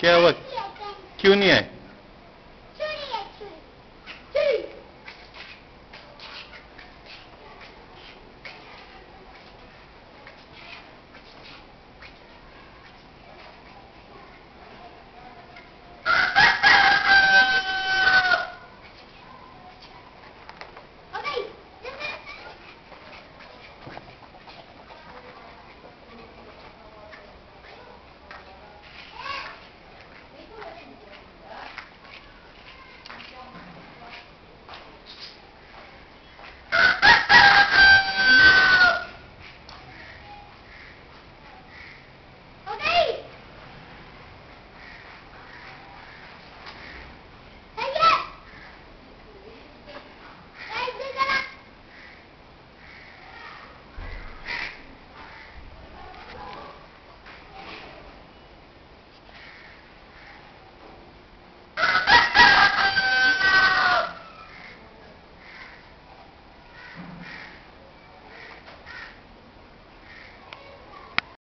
क्या हुआ? क्यों नहीं आए?